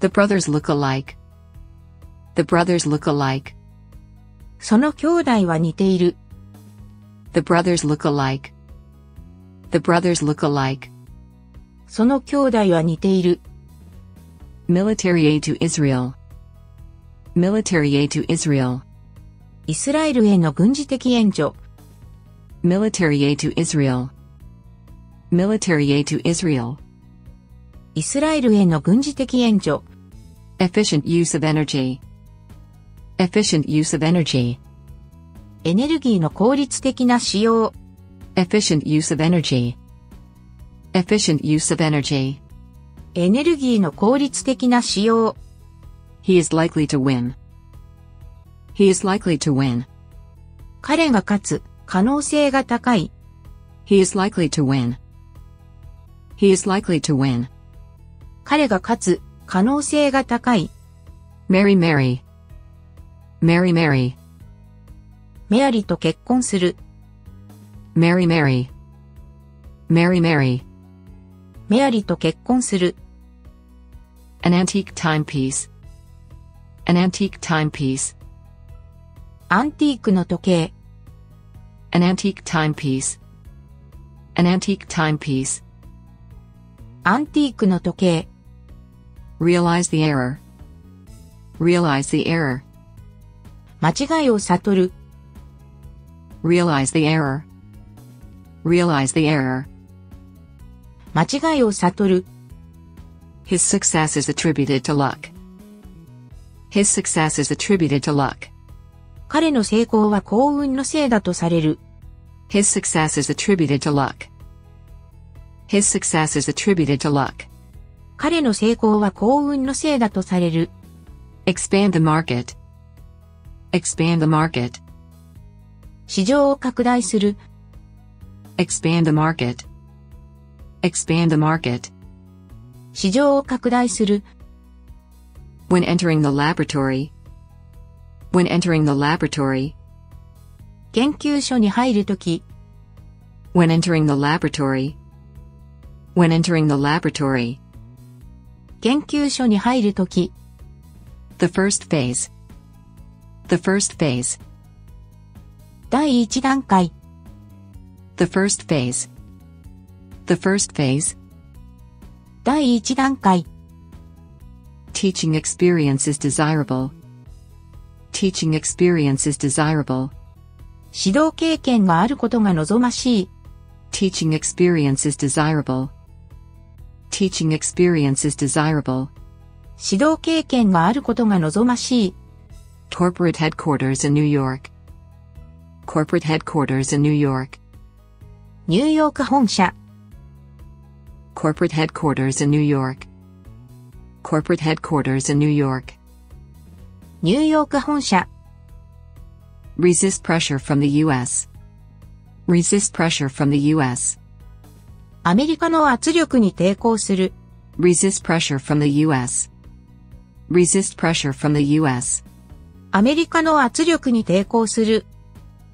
The brothers look alike. The brothers look alike. その兄弟は似ている。 The brothers look alike. The brothers look alike. その兄弟は似ている。 Military aid to Israel. Military aid to Israel. イスラエルへの軍事的援助。 Military aid to Israel. Military aid to Israel. イスラエルへの軍事的援助。 Efficient use of energy. Efficient use of energy. エネルギーの効率的な使用。 Efficient use of energy. Efficient use of energy. エネルギーの効率的な使用。 He is likely to win. He is likely to win. 彼が勝つ可能性が高い。 He is likely to win. He is likely to win. 彼が勝つ可能性が高い。Marry Mary. Marry Mary. メアリと結婚する。Marry Mary. Marry Mary. メアリと結婚する。An antique timepiece. An antique timepiece. アンティークの時計。An antique timepiece. An antique timepiece. アンティークの時計。Realize the error. Realize the error. 間違いを悟る。 Realize the error. Realize the error. 間違いを悟る。 His success is attributed to luck. His success is attributed to luck. 彼の成功は幸運のせいだとされる。 His success is attributed to luck. His success is attributed to luck. 彼の成功は幸運のせいだとされる。Expand the market. Expand the market. 市場を拡大する。Expand the market. Expand the market. 市場を拡大する。When entering the laboratory. When entering the laboratory. 研究所に入るとき、When entering the laboratory. When entering the laboratory. 研究所に入るとき、The first phase. The first phase. 第一段階、The first phase. The first phase. 第一段階、Teaching experience is desirable. Teaching experience is desirable. 指導経験があることが望ましい。Teaching experience is desirable. Teaching experience is desirable. 指導経験があることが望ましい。 Corporate headquarters in New York. Corporate headquarters in New York. ニューヨーク本社、 Corporate headquarters in New York. Corporate headquarters in New York. ニューヨーク本社、 Resist pressure from the U.S. Resist pressure from the U.S. アメリカの圧力に抵抗する。Resist pressure from the U.S. Resist pressure from the U.S. アメリカの圧力に抵抗する。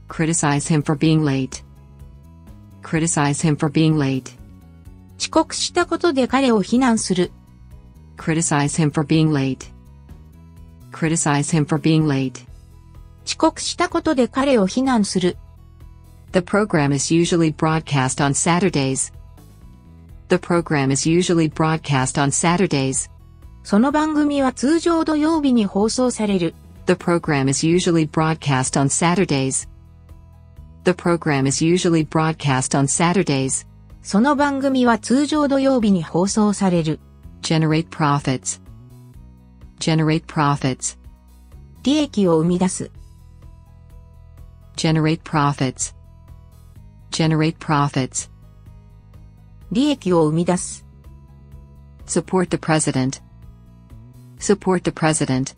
Criticize him for being late. Criticize him for being late. 遅刻したことで彼を非難する。Criticize him for being late. Criticize him for being late. 遅刻したことで彼を非難する。The program is usually broadcast on Saturdays. The program is usually broadcast on Saturdays. その番組は通常土曜日に放送される。 The program is usually broadcast on Saturdays. The program is usually broadcast on Saturdays. その番組は通常土曜日に放送される。 Generate profits. Generate profits. 利益を生み出す。 Generate profits. Generate profits. 利益を生み出す。Support the president. Support the president.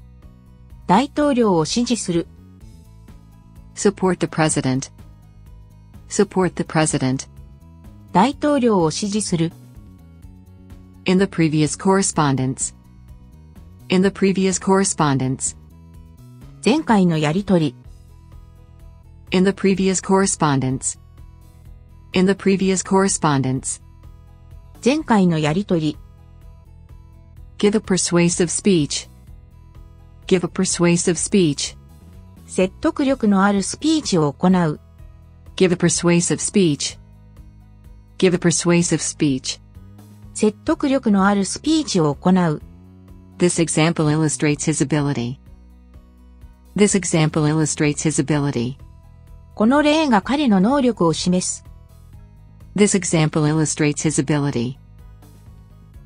大統領を支持する。Support the president. Support the president. 大統領を支持する。In the previous correspondence. In the previous correspondence. 前回のやりとり。In the previous correspondence. In the previous correspondence. 前回のやりとり。Give a persuasive speech. Give a persuasive speech. 説得力のあるスピーチを行う。Give a persuasive speech. Give a persuasive speech. 説得力のあるスピーチを行う。This example illustrates his ability. This example illustrates his ability. この例が彼の能力を示す。This example illustrates his ability.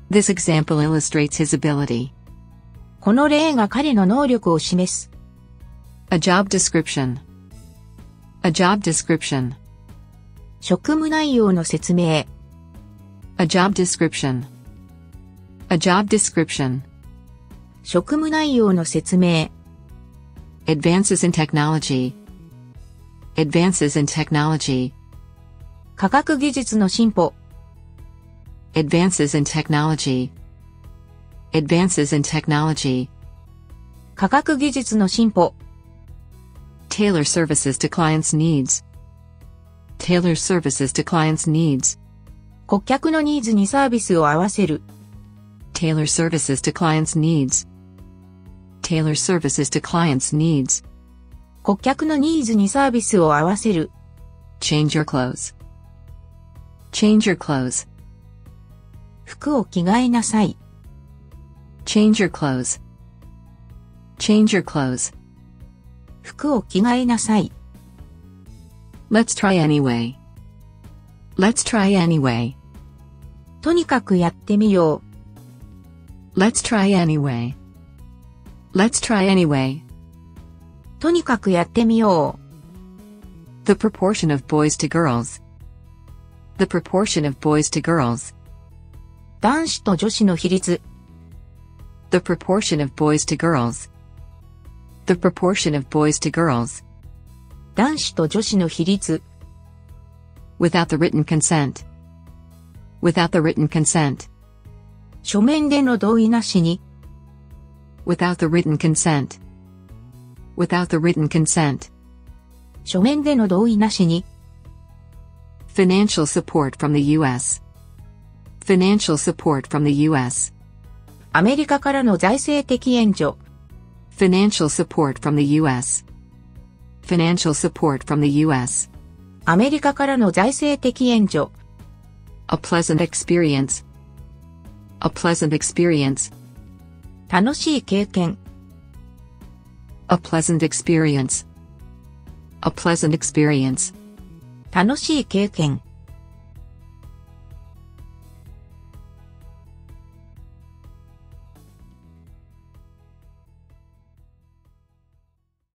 This example illustrates his ability. この例が彼の能力を示す。 A job description. A job description. 職務内容の説明。 A job description. A job description. 職務内容の説明。 Advances in technology. Advances in technology. 科学技術の進歩。Advances in technology. Advances in technology. 科学技術の進歩。Tailor services to clients' needs. Tailor services to clients' needs. 顧客のニーズにサービスを合わせる。Tailor services to clients' needs. Tailor services to clients' needs. 顧客のニーズにサービスを合わせる。Change your clothes. Change your clothes. 服を着替えなさい。 Change your clothes. Change your clothes. 服を着替えなさい。 Let's try anyway. Let's try anyway. とにかくやってみよう。 Let's try anyway. Let's try anyway. とにかくやってみよ The proportion of boys to girls. The proportion of boys to girls. う。男子と女子の比率。 The proportion of boys to girls. The proportion of boys to girls. 男子と女子の比率。 Without the written consent. Without the written consent. 書面での同意なしに。 Without the written consent. Without the written consent. 書面での同意なしに。 Financial support from the U.S. Financial support from the U.S. アメリカからの財政的援助。 Financial support from the U.S. Financial support from the U.S. アメリカからの財政的援助。 A pleasant experience. A pleasant experience. 楽しい経験。 A pleasant experience. A pleasant experience. 楽しい経験。